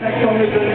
Chaque journée